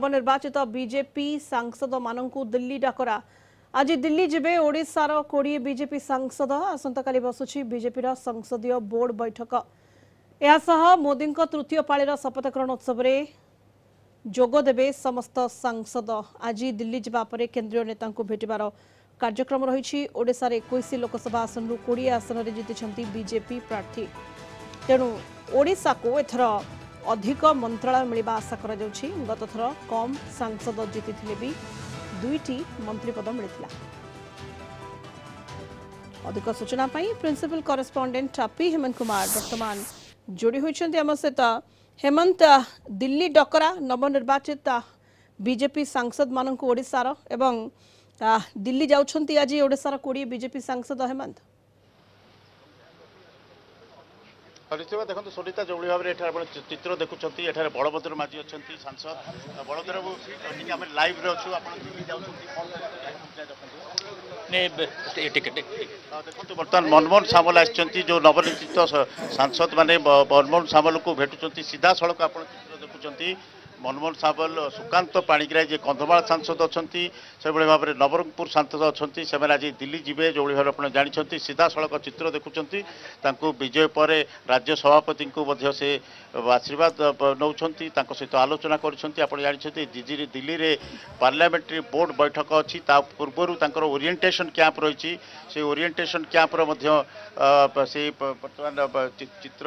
ନବନିର୍ବାଚିତ ବିଜେପି ସାଂସଦମାନଙ୍କୁ ଦିଲ୍ଲୀ ଡାକରା ଆଜି ଦିଲ୍ଲୀ ଯିବେ ଓଡ଼ିଶାର କୋଡ଼ିଏ ବିଜେପି ସାଂସଦ ଆସନ୍ତାକାଲି ବସୁଛି ବିଜେପିର ସଂସଦୀୟ ବୋର୍ଡ ବୈଠକ ଏହାସହ ମୋଦିଙ୍କ ତୃତୀୟ ପାଳିର ଶପଥଗ୍ରହଣ ଉତ୍ସବରେ যোগ দেবে সমস্ত সাংসদ আজি দিল্লি যা পরে কেন্দ্রীয় নেতা ভেটবার কার্যক্রম রয়েছে ওড়শার একুশ লোকসভা আসন কোড়িয়ে আসনরে জিতিছেন বিজেপি প্রার্থী তেণু ওড়শাকু এথর ଅଧିକ ମନ୍ତ୍ରଣାଳୟ ମିଳିବା ଆଶା କରାଯାଉଛି ଗତଥର କମ୍ ସାଂସଦ ଜିତିଥିଲେ ବି ଦୁଇଟି ମନ୍ତ୍ରୀପଦ ମିଳିଥିଲା ଅଧିକ ସୂଚନା ପାଇଁ principal correspondent P Hemanta Kumar ବର୍ତ୍ତମାନ ଯୋଡ଼ି ହୋଇଛନ୍ତି ଆମ ସହିତ ହେମନ୍ତ ଦିଲ୍ଲୀ ଡକରା ନବନିର୍ବାଚିତ ବିଜେପି ସାଂସଦମାନଙ୍କୁ ଓଡ଼ିଶାର ଏବଂ ଦିଲ୍ଲୀ ଯାଉଛନ୍ତି ଆଜି ଓଡ଼ିଶାର କୋଡ଼ିଏ ବିଜେପି ସାଂସଦ ହେମନ୍ତ নিশ্চিত দেখুন সোনিতা যেভাবে ভাবে এখানে আপনার চিত্র দেখুছেন এখানে বড়ভদ্র মাঝি অনেক সাংসদ বড়ভদ্রবাবু টিকি আমি লাইভ্রে অছু আপনার টিভি যাচ্ছেন দেখুন বর্তমান মনমোহন সামল আসছেন যে নবনিযুক্ত সাংসদ মানে মনমোহন সামলকু ভেটুচ্ছেন সিধাসলখ আপনার চিত্র দেখুছেন মনমোহন সাবল সুকান্ত পাণিগ্রাহী যে কন্ধমাল সাংসদ অনেক সেভাবে ভাবে নবরঙ্গপুর সাংসদ অনেক সে আজ দিল্লি যাবে যেভাবে ভাবে আপনার জাঁচান সিধাসলখ চিত্র দেখুম তা বিজয় পরে রাজ্য সভাপতি সে আশীর্বাদ নেউছন্তি তাঙ্ক সহিত আলোচনা করছেন আপনার জাঁচান দিল্লিরে পার্লামেন্টারি বোর্ড বৈঠক অছি তাঁর ওরিয়েটেসন ক্যাম্প রয়েছে সেই ওরিয়েটেসন ক্যাম্পর সেই বর্তমান চিত্র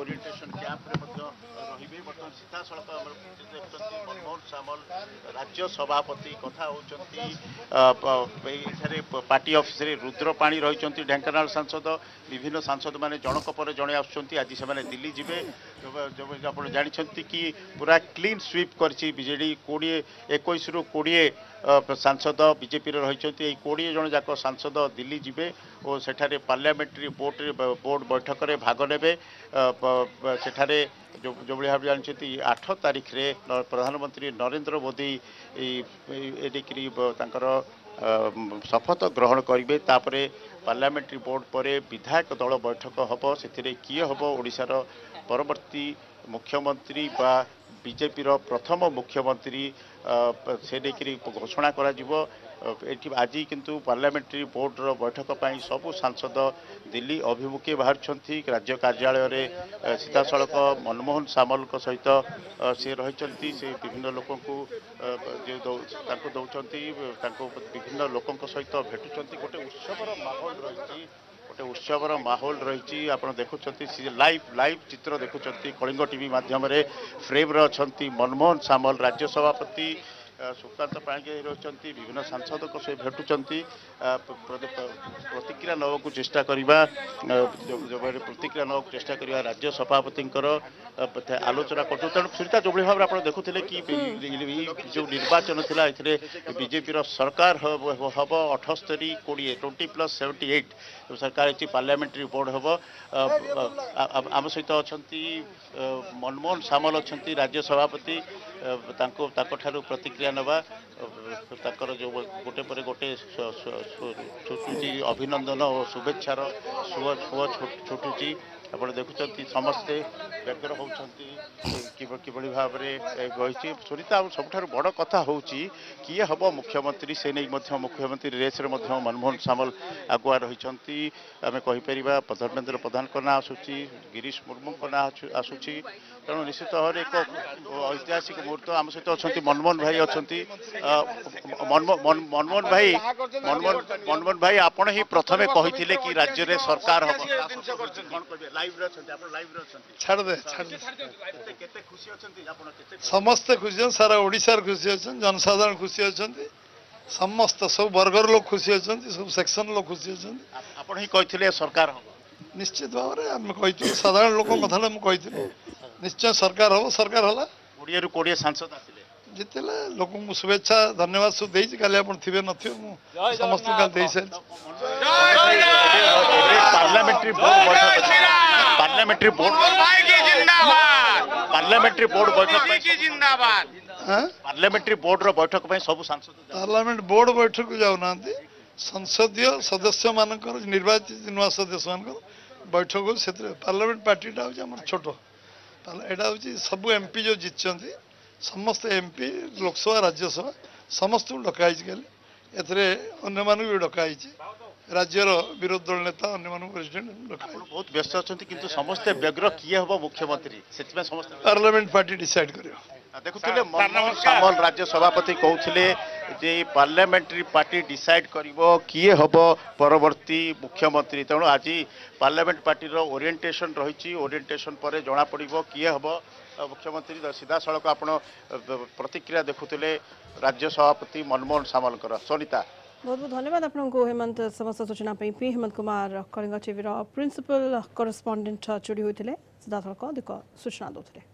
ওরিয়েটেসন ক্যাম্পরে রহবে বর্তমান সিধাসলখ মনমোহন সামল রাজ্য সভাপতি কথা হচ্ছেন পার্টি অফিসে রুদ্রপাণী রয়েছেন ঢেঙ্কানাল সাংসদ বিভিন্ন সাংসদ মানে জনক পরে জনে আসছেন আজ সে দিল্লি যাবে ଆପଣ ଜାଣିଛନ୍ତି କି ପୁରା କ୍ଲିନ୍ ସ୍ୱିପ୍ କରିଛି ବିଜେଡ଼ି କୋଡ଼ିଏ ଏକୋଇଶରୁ କୋଡ଼ିଏ ସାଂସଦ ବିଜେପିରେ ରହିଛନ୍ତି ଏହି କୋଡ଼ିଏ ଜଣ ଯାକ ସାଂସଦ ଦିଲ୍ଲୀ ଯିବେ ଓ ସେଠାରେ ପାର୍ଲାମେଣ୍ଟାରୀ ବୋର୍ଡ଼ରେ ବୋର୍ଡ଼ ବୈଠକରେ ଭାଗ ନେବେ ସେଠାରେ ଯେଉଁଭଳି ଭାବେ ଜାଣିଛନ୍ତି ଆଠ ତାରିଖରେ ପ୍ରଧାନମନ୍ତ୍ରୀ ନରେନ୍ଦ୍ର ମୋଦି ଏଠିକିରି ତାଙ୍କର ଶପଥ ଗ୍ରହଣ କରିବେ ତାପରେ ପାର୍ଲାମେଣ୍ଟ ରିପୋର୍ଟ ପରେ ବିଧାୟକ ଦଳ ବୈଠକ ହେବ ସେଥିରେ କିଏ ହେବ ଓଡ଼ିଶାର ପରବର୍ତ୍ତୀ ମୁଖ୍ୟମନ୍ତ୍ରୀ ବା ବିଜେପିର ପ୍ରଥମ ମୁଖ୍ୟମନ୍ତ୍ରୀ ସେ ନେଇକରି ଘୋଷଣା କରାଯିବ ଏଠି ଆଜି କିନ୍ତୁ ପାର୍ଲାମେଣ୍ଟାରୀ ବୋର୍ଡ଼ର ବୈଠକ ପାଇଁ ସବୁ ସାଂସଦ ଦିଲ୍ଲୀ ଅଭିମୁଖେ ବାହାରିଛନ୍ତି ରାଜ୍ୟ କାର୍ଯ୍ୟାଳୟରେ ସିଧାସଳଖ ମନମୋହନ ସାମଲଙ୍କ ସହିତ ସେ ରହିଛନ୍ତି ସେ ବିଭିନ୍ନ ଲୋକଙ୍କୁ ଯେଉଁ ତାଙ୍କୁ ଦେଉଛନ୍ତି ତାଙ୍କୁ ବିଭିନ୍ନ ଲୋକଙ୍କ ସହିତ ଭେଟୁଛନ୍ତି ଗୋଟେ ଉତ୍ସବର ମାହୋଲ ରହିଛି ଗୋଟେ ଉତ୍ସବର ମାହୋଲ ରହିଛି ଆପଣ ଦେଖୁଛନ୍ତି ସେ ଲାଇଭ୍ ଲାଇଭ୍ ଚିତ୍ର ଦେଖୁଛନ୍ତି କଳିଙ୍ଗ ଟିଭି ମାଧ୍ୟମରେ ଫ୍ରେମ୍ରେ ଅଛନ୍ତି ମନମୋହନ ସାମଲ ରାଜ୍ୟ ସଭାପତି ସୁକାନ୍ତ ପାଣିଗ୍ରାହୀ ରହିଛନ୍ତି ବିଭିନ୍ନ ସାଂସଦଙ୍କ ସହ ଭେଟୁଛନ୍ତି ପ୍ରତିକ୍ରିୟା ନେବାକୁ ଚେଷ୍ଟା କରିବା ଯେଉଁଭଳି ପ୍ରତିକ୍ରିୟା ନେବାକୁ ଚେଷ୍ଟା କରିବା ରାଜ୍ୟ ସଭାପତିଙ୍କର ଆଲୋଚନା କରୁଛୁ ତେଣୁ ସୁରିତା ଯେଉଁଭଳି ଭାବରେ ଆପଣ ଦେଖୁଥିଲେ କି ଯେଉଁ ନିର୍ବାଚନ ଥିଲା ଏଥିରେ ବିଜେପିର ସରକାର ହେବ ଅଠସ୍ତରୀ କୋଡ଼ିଏ ଟ୍ୱେଣ୍ଟି ପ୍ଲସ୍ ସେଭେଣ୍ଟି ଏଇଟ୍ ସରକାର ହେଇଛି ପାର୍ଲାମେଣ୍ଟାରୀ ବୋର୍ଡ଼ ହେବ ଆମ ସହିତ ଅଛନ୍ତି ମନମୋହନ ସାମଲ ଅଛନ୍ତି ରାଜ୍ୟ ସଭାପତି ତାଙ୍କୁ ତାଙ୍କଠାରୁ ପ୍ରତିକ୍ରିୟା ନେବା ତାଙ୍କର ଯେଉଁ ଗୋଟେ ପରେ ଗୋଟେ ଛୁଟୁଛି ଅଭିନନ୍ଦନ ଓ ଶୁଭେଚ୍ଛାର ସୁଅ ଛୁଟୁଛି ଆପଣ ଦେଖୁଛନ୍ତି ସମସ୍ତେ ବ୍ୟଗ୍ର ହେଉଛନ୍ତି କିଭଳି ଭାବରେ ରହିଛି ସୁନିତା ଆଉ ସବୁଠାରୁ ବଡ଼ କଥା ହେଉଛି କିଏ ହେବ ମୁଖ୍ୟମନ୍ତ୍ରୀ ସେ ନେଇ ମଧ୍ୟ ମୁଖ୍ୟମନ୍ତ୍ରୀ ରେସ୍ରେ ମଧ୍ୟ ମନମୋହନ ସାମଲ ଆଗୁଆ ରହିଛନ୍ତି ଆମେ କହିପାରିବା ଧର୍ମେନ୍ଦ୍ର ପ୍ରଧାନଙ୍କ ନାଁ ଆସୁଛି ଗିରିଶ ମୁର୍ମୁଙ୍କ ନାଁ ଆସୁଛି ତେଣୁ ନିଶ୍ଚିତ ଭାବରେ ଏକ ଐତିହାସିକ ମୁହୂର୍ତ୍ତ ଆମ ସହିତ ଅଛନ୍ତି ମନମୋହନ ଭାଇ ଅଛନ୍ତି ମନମୋହନ ଭାଇ ମନମୋହନ ମନମୋହନ ଭାଇ ଆପଣ ହିଁ ପ୍ରଥମେ କହିଥିଲେ କି ରାଜ୍ୟରେ ସରକାର ହେବ କଣ ସମସ୍ତେ ଖୁସି ଅଛନ୍ତି ସାରା ଓଡ଼ିଶାରେ ଖୁସି ଅଛନ୍ତି ଜନସାଧାରଣ ଖୁସି ଅଛନ୍ତି ସମସ୍ତ ସବୁ ବର୍ଗର ଲୋକ ଖୁସି ଅଛନ୍ତି ସବୁ ସେକ୍ସନ ଲୋକ ଖୁସି ଅଛନ୍ତି ଆପଣ ହିଁ କହିଥିଲେ ସରକାର ହବ ନିଶ୍ଚିତ ଭାବରେ ଆମେ କହିଥିଲୁ ସାଧାରଣ ଲୋକଙ୍କ କଥାଟା ମୁଁ କହିଥିଲି ନିଶ୍ଚୟ ସରକାର ହବ ସରକାର ହେଲା କୋଡ଼ିଏରୁ କୋଡ଼ିଏ ସାଂସଦ ଜିତିଲେ ଲୋକଙ୍କୁ ଶୁଭେଚ୍ଛା ଧନ୍ୟବାଦ ସବୁ ଦେଇଛି କାଲି ଆପଣ ଥିବେ ନଥିବେ ମୁଁ ସମସ୍ତଙ୍କୁ କାଲି ଦେଇସାରିଛି parliamentary board parliamentary board parliamentary ବୋର୍ଡର ବୈଠକ ପାଇଁ ସବୁ ସାଂସଦ ପାର୍ଲାମେଣ୍ଟ ବୋର୍ଡ ବୈଠକକୁ ଯାଉନାହାନ୍ତି ସଂସଦୀୟ ସଦସ୍ୟମାନଙ୍କର ନିର୍ବାଚିତ ନୂଆ ସଦସ୍ୟମାନଙ୍କର ବୈଠକ ସେଥିରେ ପାର୍ଲାମେଣ୍ଟ ପାର୍ଟିଟା ହେଉଛି ଆମର ଛୋଟ ଏଇଟା ହେଉଛି ସବୁ ଏମ୍ପି ଯେଉଁ ଜିତିଛନ୍ତି ସମସ୍ତେ ଏମ୍ପି ଲୋକସଭା ରାଜ୍ୟସଭା ସମସ୍ତଙ୍କୁ ଡକା ହେଇଛି କାଲି ଏଥିରେ ଅନ୍ୟମାନଙ୍କୁ ବି ଡକା ହେଇଛି রাজ্যর বিরোধী দল নেতা অন্যমানু প্রেসিডেন্ট বহুত ব্যস্ত অনেক কিন্তু সমস্ত ব্যগ্র কিয়ে হব মুখ্যমন্ত্রী সেপাই সমস্ত পার্লামেন্ট পার্টি ডিসাইড করিব দেখুলে মনমোহন সামল রাজ্য সভাপতি কৌলে যে পার্লামেন্টারি পার্টি ডিসাইড করিব কিয়ে হব পরবর্তী মুখ্যমন্ত্রী তেমন আজ পার্লামেন্ট পার্টির ওরিয়েন্টেসন রয়েছে ওরিয়েন্টেসন পরে জনাপড়ব কিয়ে হব মুখ্যমন্ত্রী সিধাসলখ আপনার প্রতিক্রিয়া দেখুলে রাজ্য সভাপতি মনমোহন সামলকর সোনিতা ବହୁତ ବହୁତ ଧନ୍ୟବାଦ ଆପଣଙ୍କୁ ହେମନ୍ତ ସମସ୍ତ ସୂଚନା ପାଇଁ ପି ହେମନ୍ତ କୁମାର କଳିଙ୍ଗ ଟିଭିର ପ୍ରିନ୍ସିପାଲ କରସ୍ପଣ୍ଡେଣ୍ଟ ଯୋଡ଼ି ହୋଇଥିଲେ ସିଦ୍ଧାର୍ଥ ଏକ ସୂଚନା ଦେଉଥିଲେ